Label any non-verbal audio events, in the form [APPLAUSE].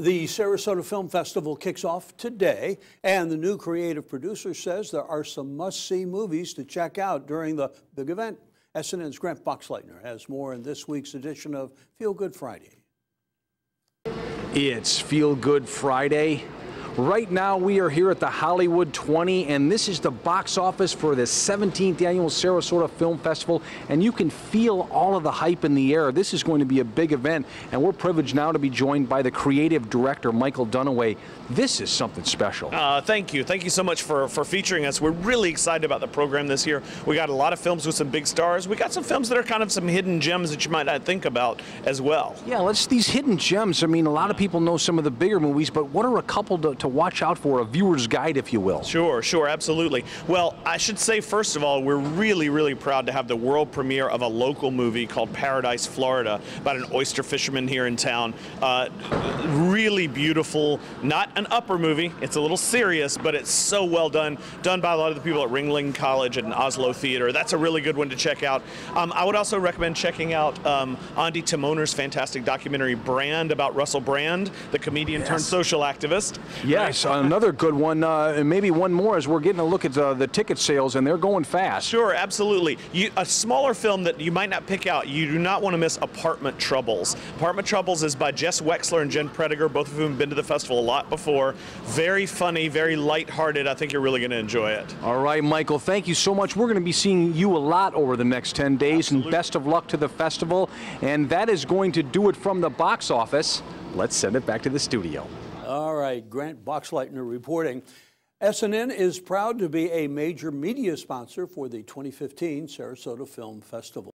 The Sarasota Film Festival kicks off today, and the new creative producer says there are some must see movies to check out during the big event. SNN's Grant Boxleitner has more in this week's edition of Feel Good Friday. It's Feel Good Friday. Right now, we are here at the Hollywood 20, and this is the box office for the 17th annual Sarasota Film Festival. And you can feel all of the hype in the air. This is going to be a big event, and we're privileged now to be joined by the creative director, Michael Dunaway. This is something special. Uh, thank you. Thank you so much for, for featuring us. We're really excited about the program this year. We got a lot of films with some big stars. We got some films that are kind of some hidden gems that you might not think about as well. Yeah, let's these hidden gems. I mean, a lot of people know some of the bigger movies, but what are a couple to, to watch out for, a viewer's guide, if you will? Sure, sure, absolutely. Well, I should say, first of all, we're really, really proud to have the world premiere of a local movie called Paradise, Florida, about an oyster fisherman here in town. Uh, really beautiful, not an upper movie, it's a little serious, but it's so well done, done by a lot of the people at Ringling College and Asolo Theater. That's a really good one to check out. Um, I would also recommend checking out um, Ondi Timoner's fantastic documentary Brand about Russell Brand, the comedian yes. turned social activist. Yes, [LAUGHS] another good one, uh, and maybe one more as we're getting a look at uh, the ticket sales, and they're going fast. Sure, absolutely. You, a smaller film that you might not pick out, you do not want to miss Apartment Troubles. Apartment Troubles is by Jess Weixler and Jen Prediger, both of whom have been to the festival a lot before. Very funny, very light-hearted. I think you're really going to enjoy it. All right, Michael, thank you so much. We're going to be seeing you a lot over the next 10 days, absolutely. and best of luck to the festival. And that is going to do it from the box office. Let's send it back to the studio. All right, Grant Boxleitner reporting. SNN is proud to be a major media sponsor for the 2015 Sarasota Film Festival.